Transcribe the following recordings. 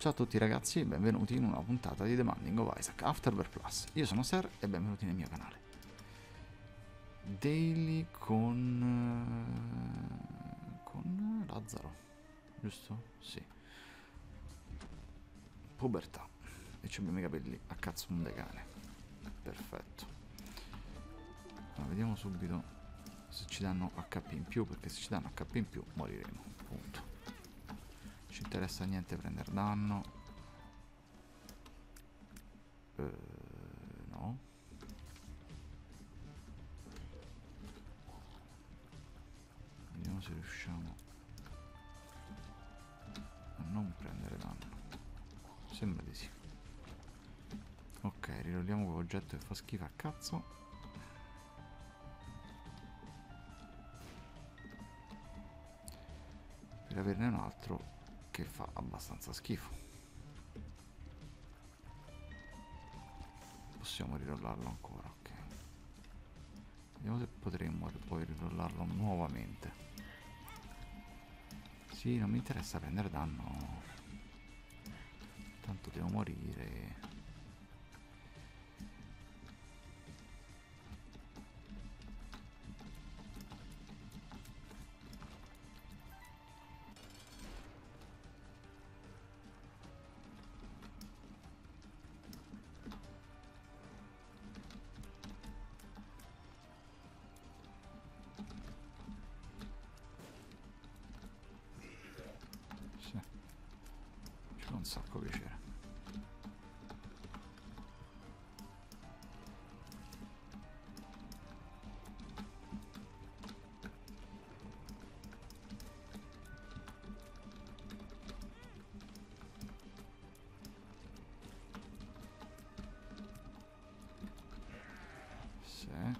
Ciao a tutti ragazzi e benvenuti in una puntata di The Binding of Isaac Afterbirth Plus. Io sono Ser e benvenuti nel mio canale. Daily con... eh, con Lazzaro, giusto? Sì. Pubertà. E ci abbiamo i capelli a cazzo un decane. Perfetto. Allora, vediamo subito se ci danno HP in più, perché se ci danno HP in più moriremo. Punto ci interessa niente prendere danno. Eh, no. Vediamo se riusciamo a non prendere danno. Sembra di sì. Ok rirolliamo quell'oggetto che fa schifo a cazzo. Per averne un altro che fa abbastanza schifo. Possiamo rirollarlo ancora, ok. Vediamo se potremmo poi rirollarlo nuovamente. Sì, non mi interessa prendere danno. Tanto devo morire.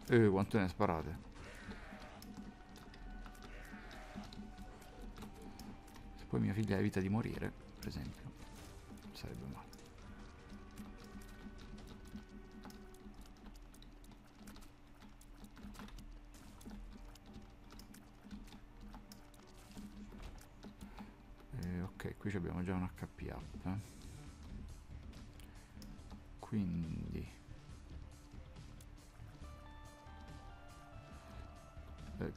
Sì. Eh, quante ne sparate? Se poi mia figlia evita di morire, per esempio, sarebbe male. Eh, ok, qui abbiamo già un HP up. eh. Quindi...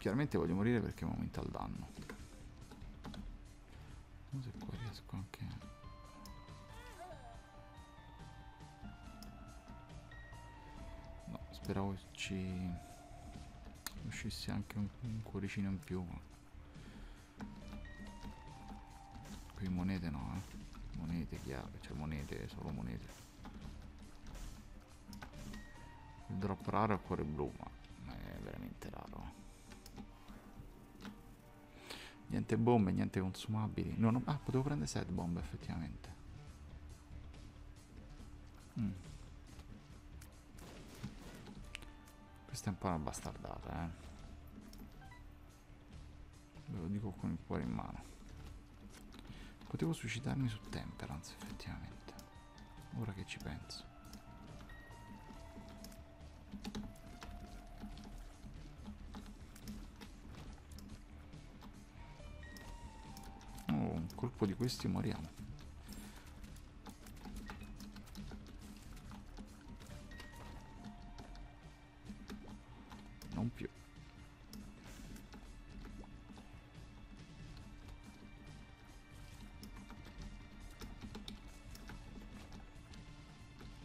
chiaramente voglio morire perché aumenta il danno. Vediamo se qua riesco anche... No, speravo ci uscisse anche un, un cuoricino in più. Qui monete no, eh. Monete chiave, cioè monete, solo monete. Il drop raro è cuore blu, ma è veramente raro. Niente bombe, niente consumabili. Non ho- ah, potevo prendere set bombe effettivamente. Mm. Questa è un po' una bastardata, eh. Ve lo dico con il cuore in mano. Potevo suicidarmi su Temperance effettivamente. Ora che ci penso. Colpo di questi moriamo. Non più.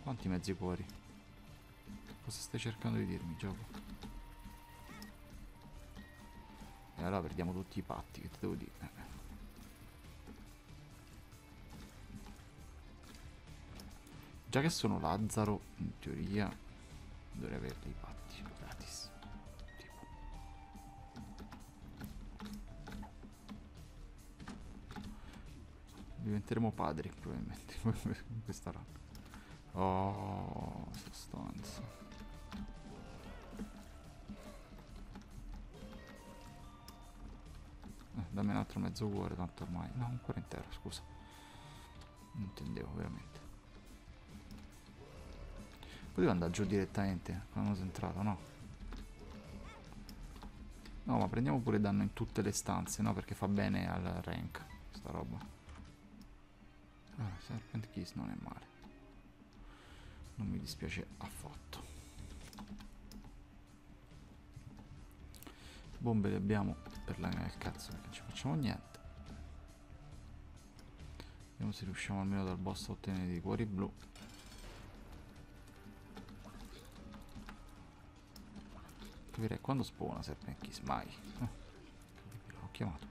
Quanti mezzi cuori? Cosa stai cercando di dirmi, gioco? E allora perdiamo tutti i patti, che ti devo dire? Già che sono Lazzaro, in teoria dovrei averli i patti gratis. Tipo. Diventeremo padri probabilmente in questa run. Oh, sostanza. Eh, dammi un altro mezzo cuore, tanto ormai. No, un cuore intero, scusa. Non intendevo veramente. Potevo andare giù direttamente quando sono entrato, no? No, ma prendiamo pure danno in tutte le stanze, no? Perché fa bene al rank, sta roba. Ah, Serpent Kiss non è male. Non mi dispiace affatto. Bombe le abbiamo per la nel cazzo perché non ci facciamo niente. Vediamo se riusciamo almeno dal boss a ottenere dei cuori blu. Capirei quando spawna Serpent Kiss, mai. Eh, l'ho chiamato.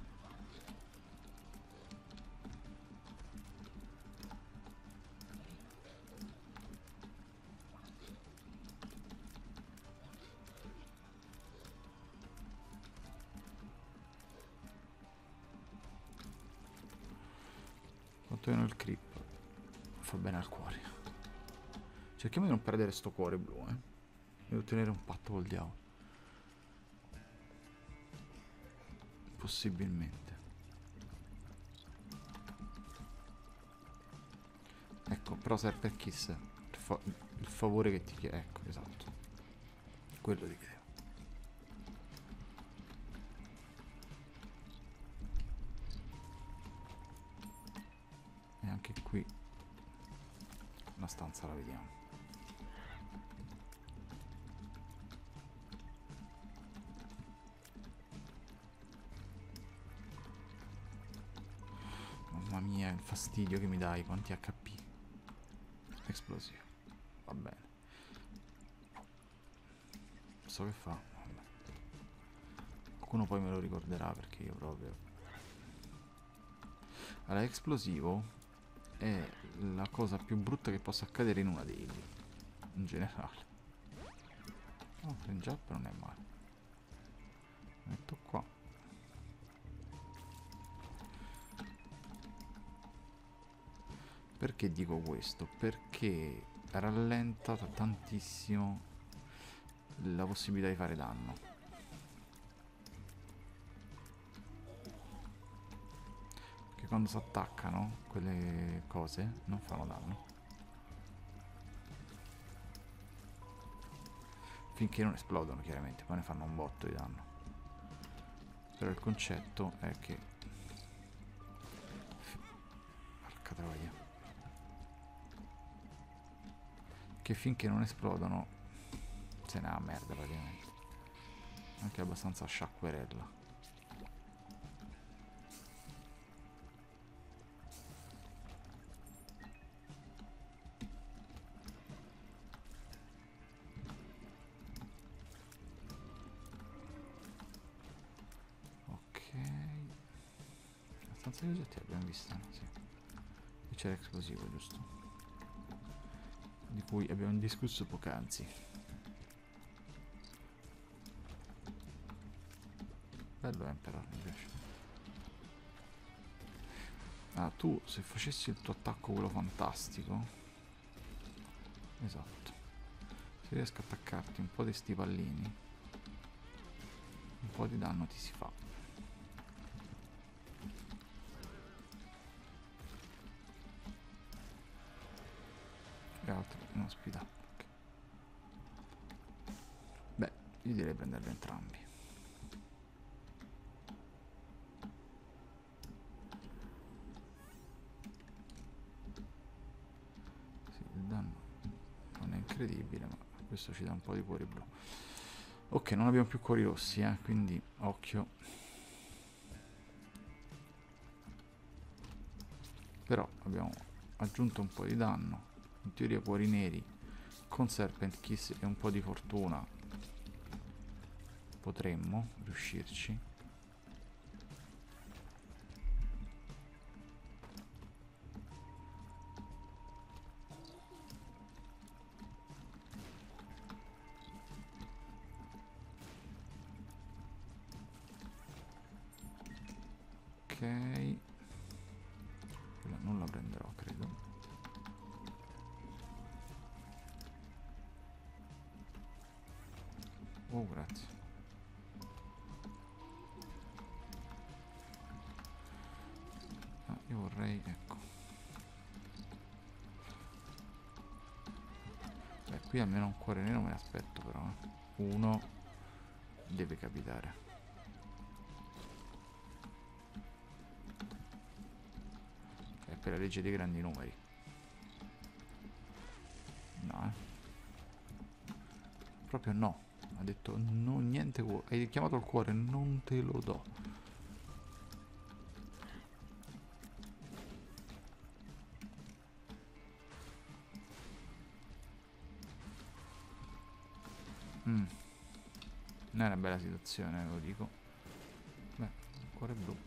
Quanto il creep fa bene al cuore. Cerchiamo di non perdere sto cuore blu, eh. Devo ottenere un patto col diavolo. Possibilmente. Ecco, però serve per Kiss. Il, fa il favore che ti chiede. Ecco, esatto. Quello ti chiedevo. E anche qui la stanza la vediamo. Fastidio che mi dai, quanti HP. Esplosivo. Va bene. So che fa. Vabbè. Qualcuno poi me lo ricorderà perché io proprio... Allora, esplosivo è la cosa più brutta che possa accadere in una daily. In generale. Oh, up non è male. Metto Perché dico questo? Perché rallenta tantissimo la possibilità di fare danno. Perché quando si attaccano quelle cose non fanno danno. Finché non esplodono chiaramente, poi ne fanno un botto di danno. Però il concetto è che... Porca troia. Che finché non esplodono se ne ha merda praticamente anche abbastanza sciacquerella ok la stanza oggetti l'abbiamo vista no? sì. c'era esplosivo giusto di cui abbiamo discusso poc'anzi. Bello Emperor, mi piace. Ah, tu se facessi il tuo attacco quello fantastico. Esatto. Se riesco a attaccarti un po' di sti pallini, un po' di danno ti si fa. Okay. Beh, io direi prenderli entrambi. Sì, il danno non è incredibile, ma questo ci dà un po' di cuori blu. Ok, non abbiamo più cuori rossi, eh, quindi occhio. Però abbiamo aggiunto un po' di danno in teoria cuori neri con Serpent Kiss e un po' di fortuna. Potremmo riuscirci Qui almeno un cuore nero me l'aspetto però. Eh. Uno deve capitare. È per la legge dei grandi numeri. No, eh. Proprio no. Ha detto no, niente cuore. Hai chiamato il cuore, non te lo do. Non è una bella situazione, ve lo dico. Beh, cuore blu.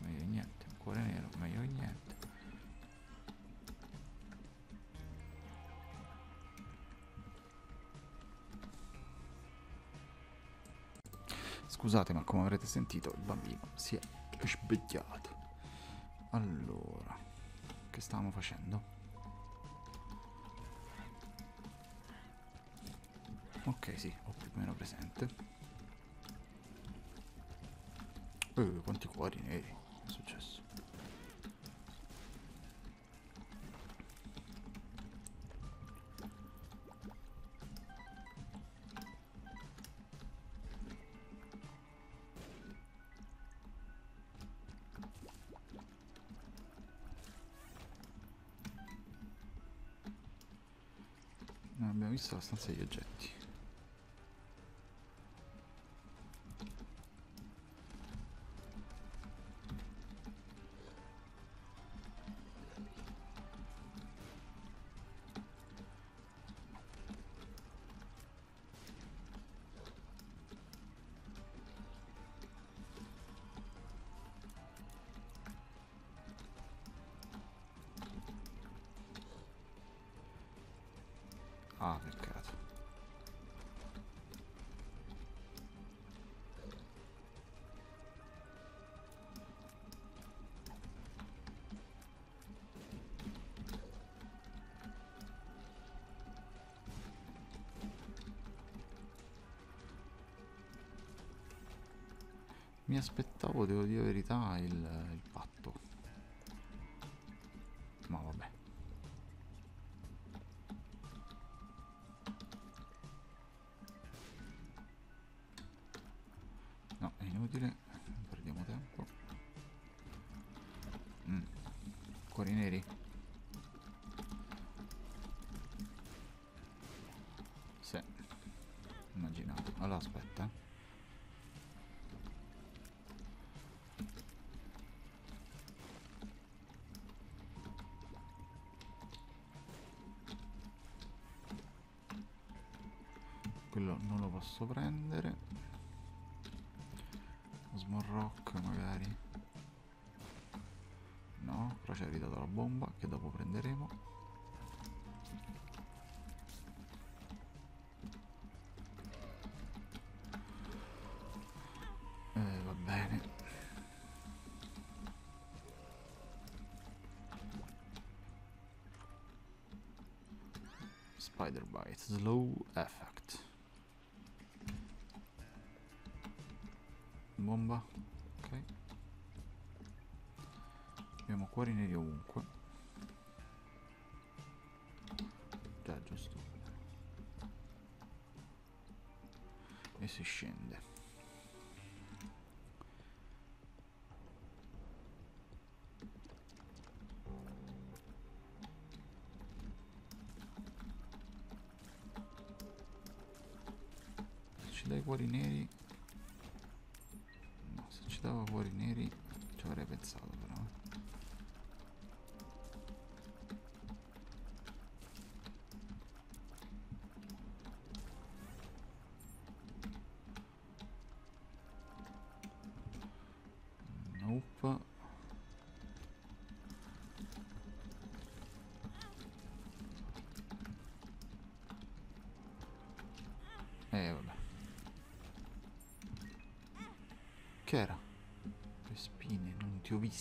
Meglio di niente. Cuore nero, meglio di niente. Scusate, ma come avrete sentito, il bambino si è svegliato. Allora, che stavamo facendo? Ok, sì, ho più o meno presente. Uh, quanti cuori neri, è successo? Abbiamo visto la stanza degli oggetti. Ah, peccato. Mi aspettavo, devo dire la verità, il, il Quello non lo posso prendere. Small Rock magari. No, però ci ha ridato la bomba che dopo prenderemo. Eh, va bene. Spider Bite, Slow Effect. Cuori neri ovunque. Già, giusto. E si scende. Se ci dai cuori neri No, se ci dava cuori neri ci avrei pensato però.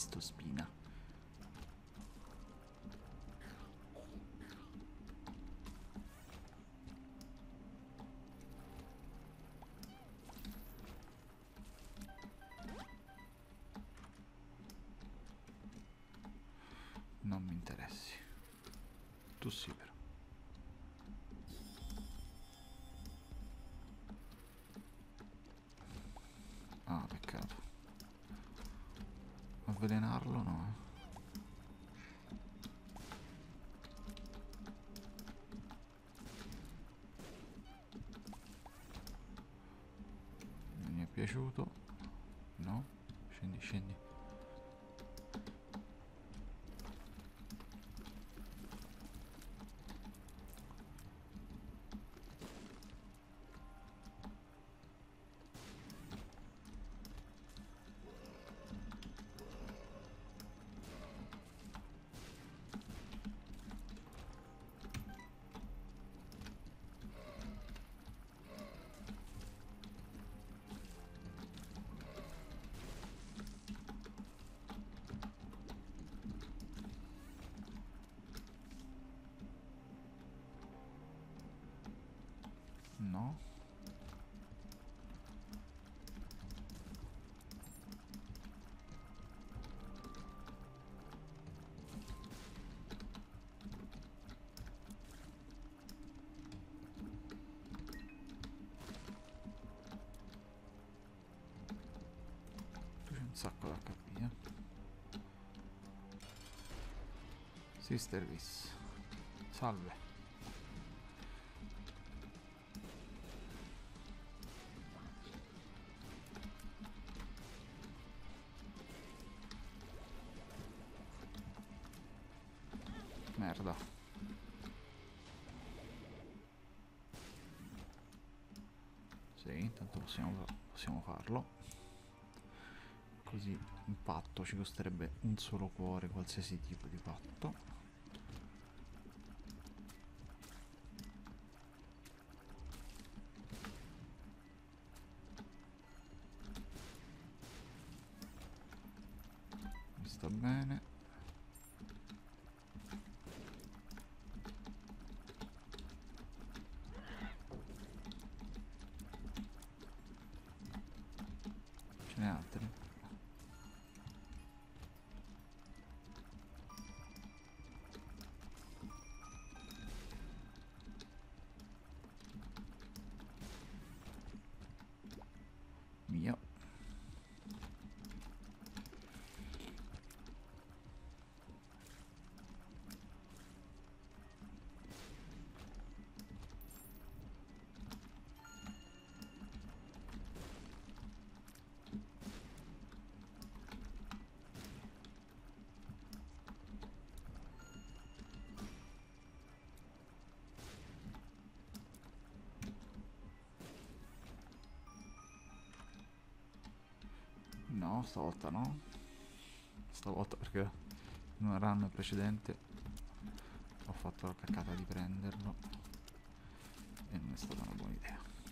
Visto spina. Non mi interessi. Tu sì però. avvelenarlo? No. Non mi è piaciuto. Un sacco da capire. Sistervis. Salve. Un patto ci costerebbe un solo cuore, qualsiasi tipo di patto. No, stavolta no. Stavolta perché in un run precedente ho fatto la caccata di prenderlo e non è stata una buona idea.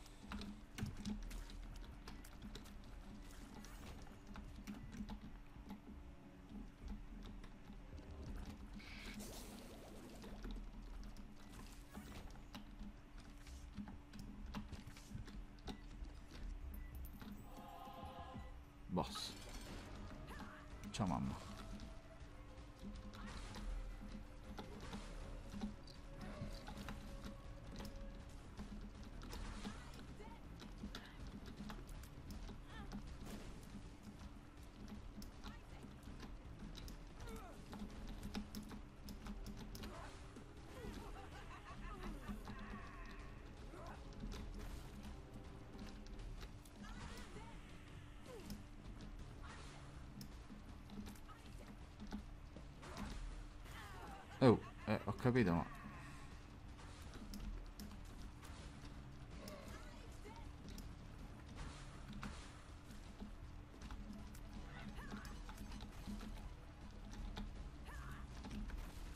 Oh, eh, ho capito, ma...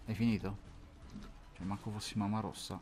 Hai finito? Cioè, manco fossi mamma rossa.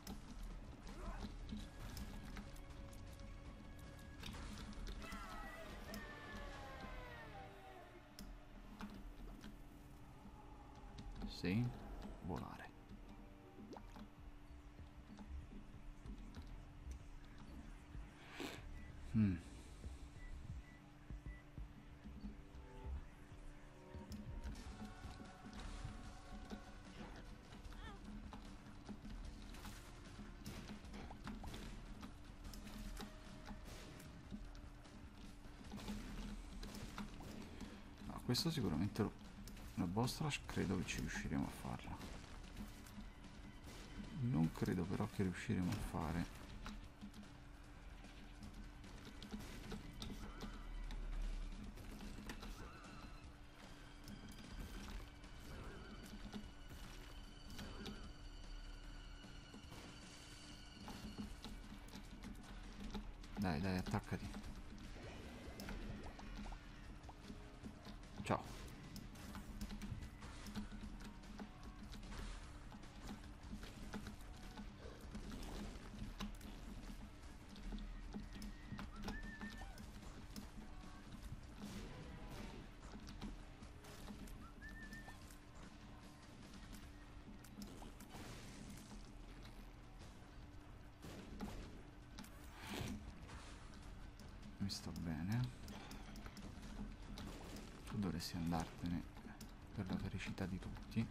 Questo sicuramente lo... La boss rush credo che ci riusciremo a farla. Non credo però che riusciremo a fare Sta bene. Tu dovresti andartene per la felicità di tutti.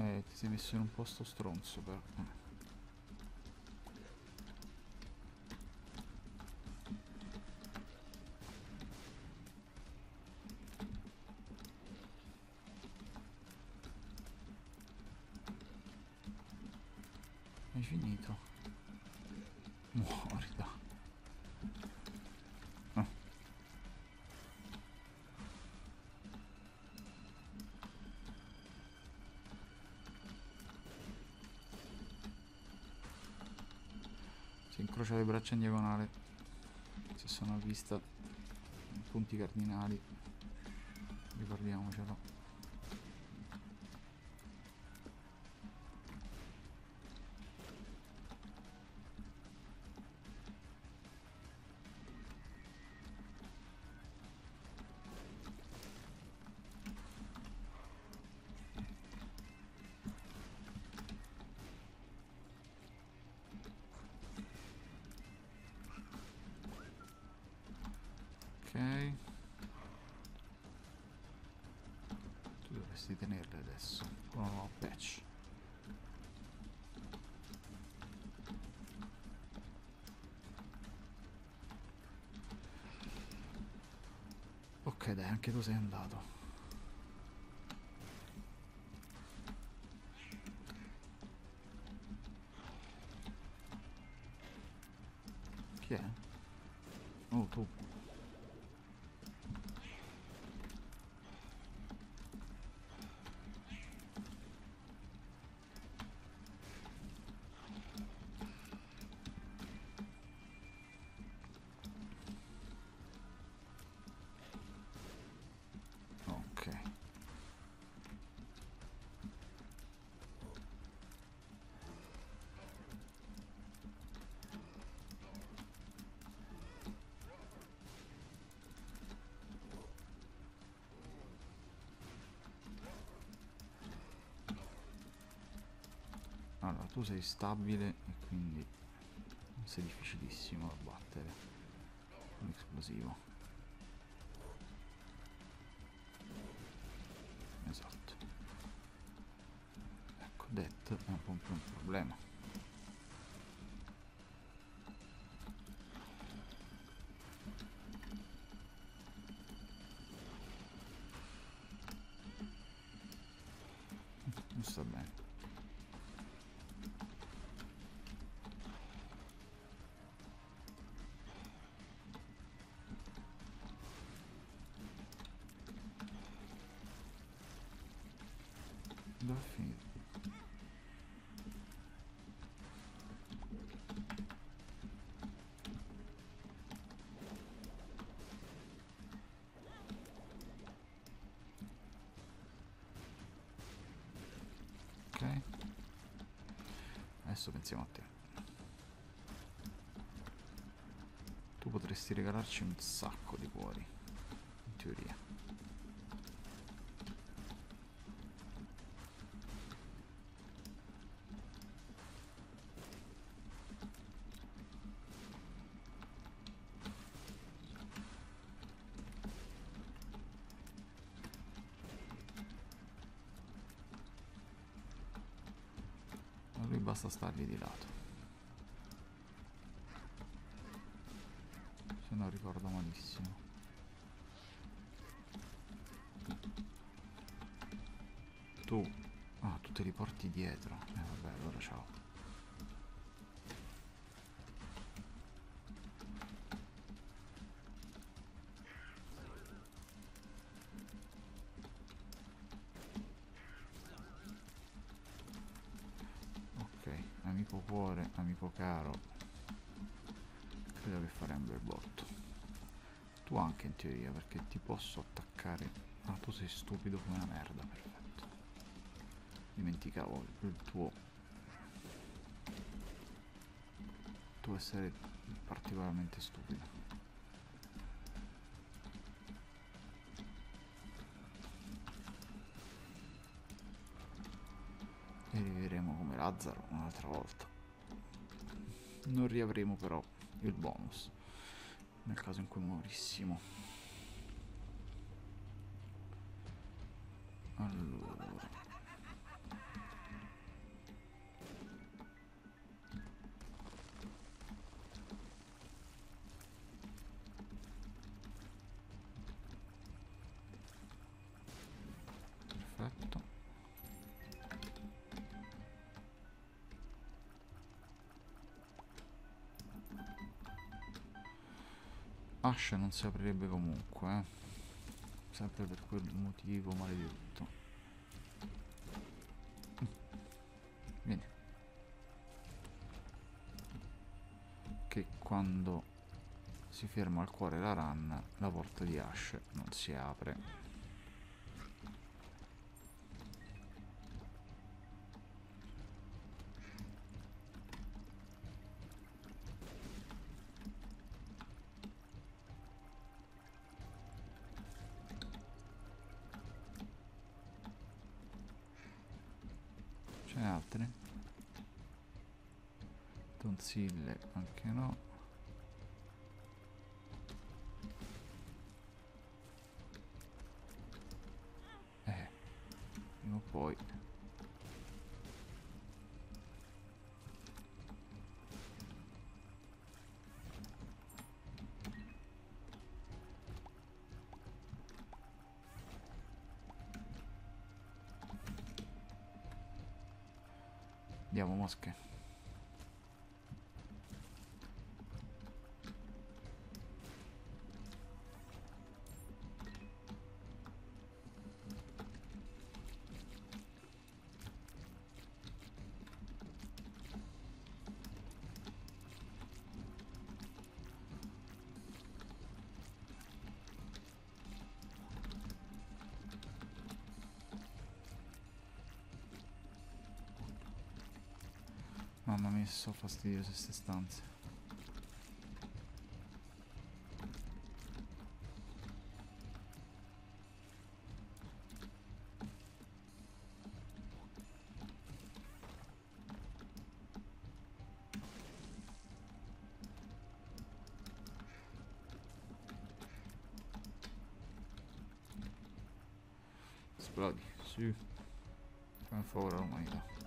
Eh, ti sei messo in un posto stronzo però. Incrocia le braccia in diagonale. Se sono a vista punti cardinali. Ricordiamocelo. Dovresti tenerle adesso. Con un nuovo patch. Ok dai, anche tu sei andato. Allora, tu sei stabile e quindi non sei difficilissimo da battere. Un esplosivo. Esatto. Ecco, det è un po' più un problema. Non sta bene. È finito? Ok. Adesso pensiamo a te. Tu potresti regalarci un sacco di cuori, in teoria. Basta stargli di lato. Se non ricordo malissimo. Tu... Ah, tu te li porti dietro. Eh vabbè, allora ciao. Amico caro credo che farei un bel botto. Tu anche in teoria perché ti posso attaccare ah tu sei stupido come una merda perfetto. Dimenticavo il tuo. Tu essere particolarmente stupido Lazzaro un'altra volta. Non riavremo però il bonus nel caso in cui morissimo. Allora Ascia non si aprirebbe comunque, eh. Sempre per quel motivo maledetto. Vieni. Che quando si ferma al cuore la run, la porta di Ash non si apre. Anche no. Eh, prima o poi. Andiamo mosche. Mamma mia, sono fastidiose queste stanze. Esplodi, sì. Un favore all'umanità.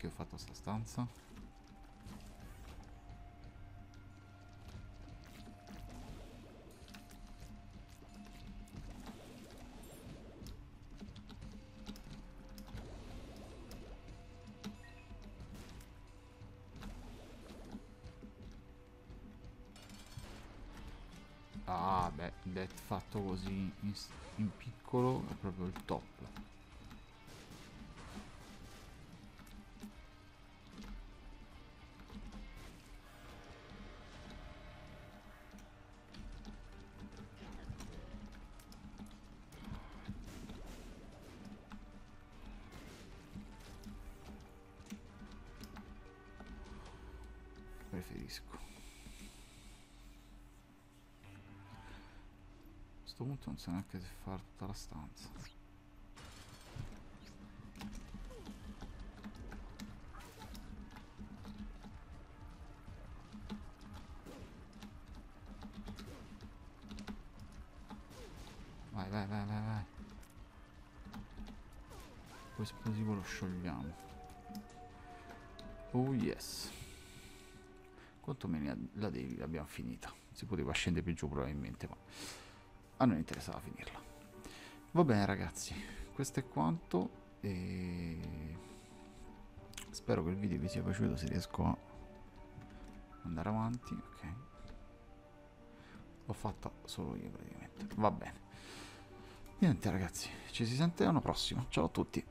Perché ho fatto sta stanza? Ah, beh, fatto così in, in piccolo è proprio il top. preferisco. A questo punto non so neanche se fare tutta la stanza. Vai, vai. Poi esplosivo lo sciogliamo. Oh yes. Quanto meno la devi l'abbiamo finita. Si poteva scendere più giù probabilmente, ma a noi interessava finirla. Va bene ragazzi, questo è quanto. E spero che il video vi sia piaciuto, se riesco a andare avanti. Ok. L'ho fatta solo io praticamente. Va bene. Niente ragazzi, ci si sente l'anno prossimo. Ciao a tutti.